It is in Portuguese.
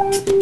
Música